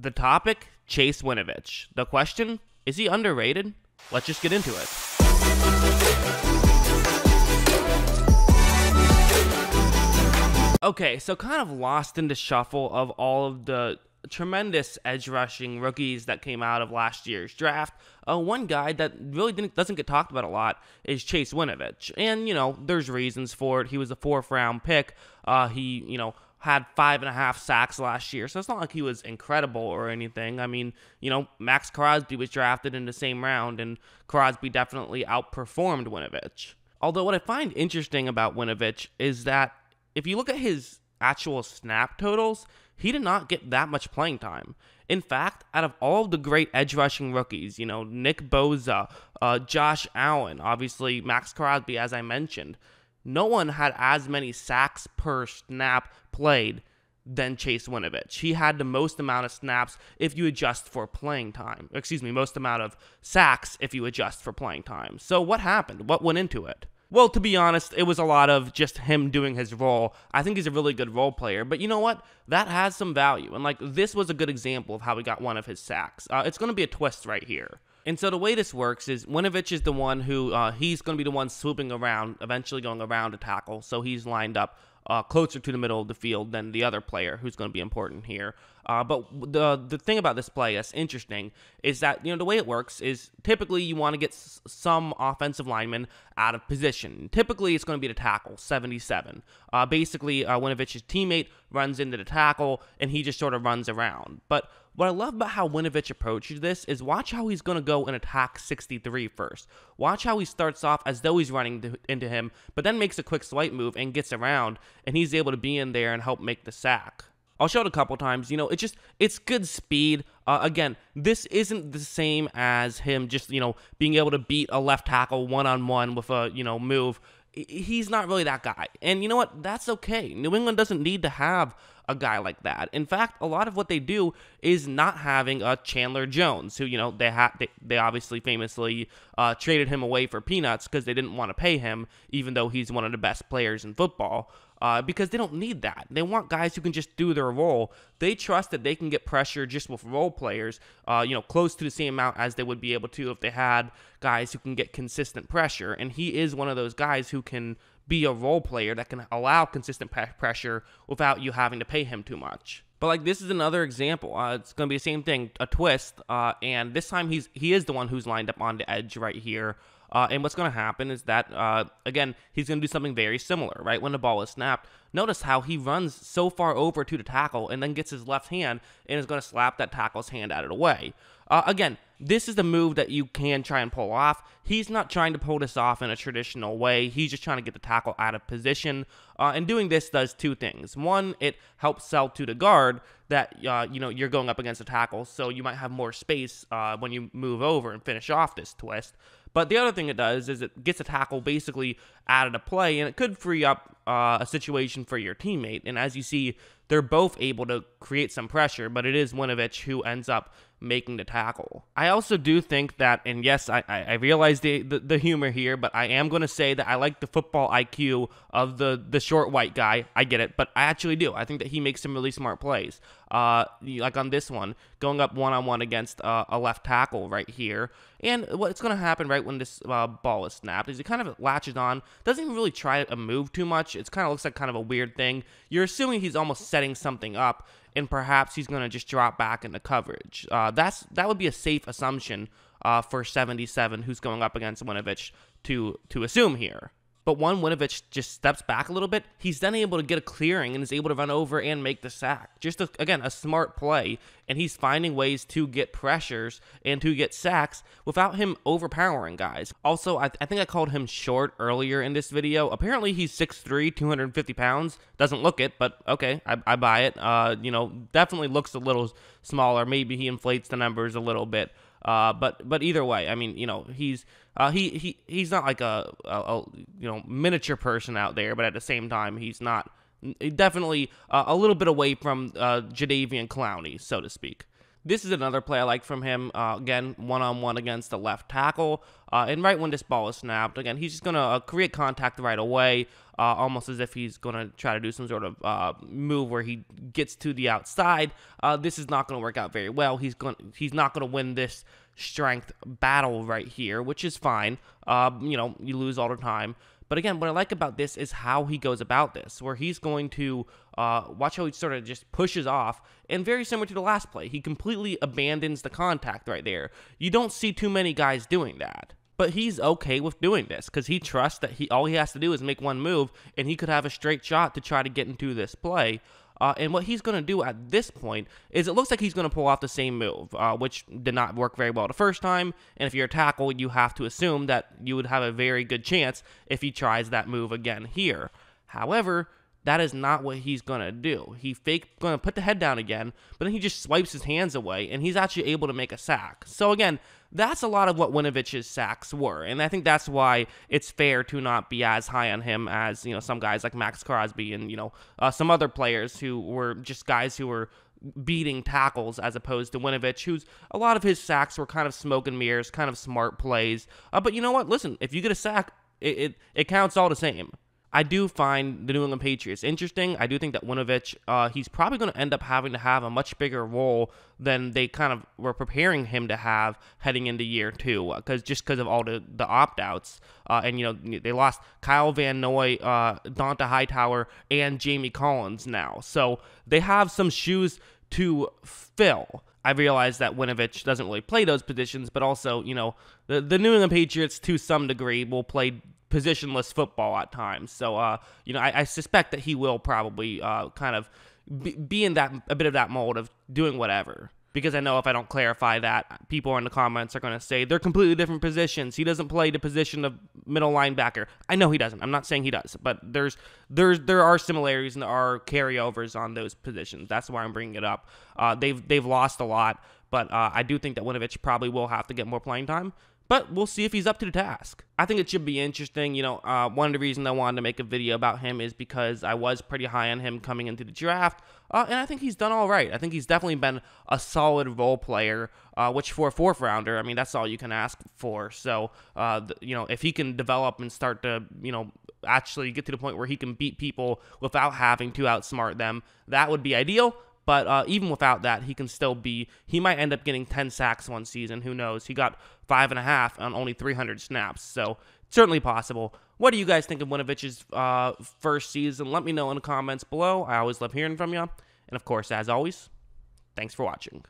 The topic Chase Winovich. The question is he underrated? Let's just get into it. Okay, so kind of lost in the shuffle of all of the tremendous edge rushing rookies that came out of last year's draft. Uh, one guy that really didn't, doesn't get talked about a lot is Chase Winovich, and you know there's reasons for it. He was a fourth round pick. Uh, he you know had five and a half sacks last year, so it's not like he was incredible or anything. I mean, you know, Maxx Crosby was drafted in the same round, and Crosby definitely outperformed Winovich. Although what I find interesting about Winovich is that if you look at his actual snap totals, he did not get that much playing time. In fact, out of all of the great edge rushing rookies, you know, Nick Bosa, uh, Josh Allen, obviously Max Crosby, as I mentioned, no one had as many sacks per snap played than Chase Winovich. He had the most amount of snaps if you adjust for playing time. Excuse me, most amount of sacks if you adjust for playing time. So what happened? What went into it? Well, to be honest, it was a lot of just him doing his role. I think he's a really good role player, but you know what? That has some value. And like this was a good example of how he got one of his sacks. Uh, it's going to be a twist right here. And so the way this works is Winovich is the one who uh, he's going to be the one swooping around, eventually going around to tackle. So he's lined up uh, closer to the middle of the field than the other player who's going to be important here. Uh, but the the thing about this play that's interesting is that you know the way it works is typically you want to get s- some offensive lineman out of position. Typically it's going to be the tackle, 77. Uh, basically, uh, Winovich's teammate runs into the tackle and he just sort of runs around. But what I love about how Winovich approaches this is watch how he's going to go and attack 63 first. Watch how he starts off as though he's running to, into him, but then makes a quick swipe move and gets around, and he's able to be in there and help make the sack. I'll show it a couple times. You know, it's just it's good speed. Uh, again, this isn't the same as him just you know being able to beat a left tackle one on one with a you know move. He's not really that guy, and you know what? That's okay. New England doesn't need to have a guy like that. In fact, a lot of what they do is not having a Chandler Jones, who you know they had they, they obviously famously uh, traded him away for peanuts because they didn't want to pay him, even though he's one of the best players in football. Uh, because they don't need that. They want guys who can just do their role. They trust that they can get pressure just with role players, uh, you know, close to the same amount as they would be able to if they had guys who can get consistent pressure. And he is one of those guys who can be a role player that can allow consistent pressure without you having to pay him too much. But like this is another example. Uh, it's going to be the same thing, a twist, uh, and this time he's he is the one who's lined up on the edge right here. Uh, and what's going to happen is that, uh, again, he's going to do something very similar, right? When the ball is snapped, notice how he runs so far over to the tackle and then gets his left hand and is going to slap that tackle's hand out of the way. Uh, again, this is the move that you can try and pull off. He's not trying to pull this off in a traditional way. He's just trying to get the tackle out of position. Uh, and doing this does two things. One, it helps sell to the guard that uh, you know you're going up against a tackle, so you might have more space uh, when you move over and finish off this twist. But the other thing it does is it gets a tackle basically out of the play, and it could free up uh, a situation for your teammate. And as you see, they're both able to create some pressure, but it is Winovich who ends up making the tackle. I also do think that, and yes, I, I realize the, the, the humor here, but I am going to say that I like the football IQ of the, the short white guy. I get it, but I actually do. I think that he makes some really smart plays. Uh, like on this one, going up one on one against uh, a left tackle right here. And what's going to happen right when this uh, ball is snapped is he kind of latches on, doesn't even really try to move too much. It kind of looks like kind of a weird thing. You're assuming he's almost setting something up, and perhaps he's going to just drop back into coverage. Uh, that's that would be a safe assumption uh, for 77, who's going up against Winovich to to assume here. But one Winovich just steps back a little bit. He's then able to get a clearing and is able to run over and make the sack. Just a, again a smart play, and he's finding ways to get pressures and to get sacks without him overpowering guys. Also, I, th- I think I called him short earlier in this video. Apparently, he's 6'3", 250 pounds. Doesn't look it, but okay, I, I buy it. Uh, you know, definitely looks a little smaller. Maybe he inflates the numbers a little bit. Uh, but but either way, I mean, you know, he's uh, he he he's not like a, a, a, you know miniature person out there, but at the same time, he's not definitely uh, a little bit away from uh, Jadeveon Clowney, so to speak. This is another play I like from him. Uh, again, one on one against the left tackle. Uh, and right when this ball is snapped, again, he's just going to uh, create contact right away, uh, almost as if he's going to try to do some sort of uh, move where he gets to the outside. Uh, this is not going to work out very well. He's going he's not going to win this strength battle right here, which is fine. you know, you lose all the time. But again, what I like about this is how he goes about this, where he's going to uh, watch how he sort of just pushes off, and very similar to the last play, he completely abandons the contact right there. You don't see too many guys doing that. But he's okay with doing this because he trusts that he all he has to do is make one move, and he could have a straight shot to try to get into this play. Uh, and what he's going to do at this point is it looks like he's going to pull off the same move, uh, which did not work very well the first time. And if you're a tackle, you have to assume that you would have a very good chance if he tries that move again here. However, that is not what he's going to do. He fake going to put the head down again, but then he just swipes his hands away and he's actually able to make a sack. So again, that's a lot of what Winovich's sacks were. And I think that's why it's fair to not be as high on him as, you know, some guys like Maxx Crosby and, you know, uh, some other players who were just guys who were beating tackles as opposed to Winovich, who's a lot of his sacks were kind of smoke and mirrors, kind of smart plays. Uh, but you know what? Listen, if you get a sack, it, it, it counts all the same. I do find the New England Patriots interesting. I do think that Winovich, uh, he's probably going to end up having to have a much bigger role than they kind of were preparing him to have heading into year two, because uh, just because of all the the opt outs, uh, and you know they lost Kyle Van Noy, uh, Dont'a Hightower, and Jamie Collins now, so they have some shoes to fill. I realize that Winovich doesn't really play those positions, but also, you know, the, the New England Patriots to some degree will play positionless football at times. So, uh, you know, I, I, suspect that he will probably uh, kind of be, in that a bit of that mold of doing whatever. Because I know if I don't clarify that, people in the comments are going to say they're completely different positions. He doesn't play the position of middle linebacker. I know he doesn't. I'm not saying he does, but there's there's there are similarities and there are carryovers on those positions. That's why I'm bringing it up. Uh, they've they've lost a lot, but uh, I do think that Winovich probably will have to get more playing time. But we'll see if he's up to the task. I think it should be interesting. You know, uh, one of the reasons I wanted to make a video about him is because I was pretty high on him coming into the draft. Uh, and I think he's done all right. I think he's definitely been a solid role player, uh, which for a fourth rounder, I mean, that's all you can ask for. So, uh, you know, if he can develop and start to, you know, actually get to the point where he can beat people without having to outsmart them, that would be ideal. But uh, even without that, he can still be. He might end up getting 10 sacks one season. Who knows? He got five and a half on only 300 snaps. So certainly possible. What do you guys think of Winovich's uh, first season? Let me know in the comments below. I always love hearing from you. And of course, as always, thanks for watching.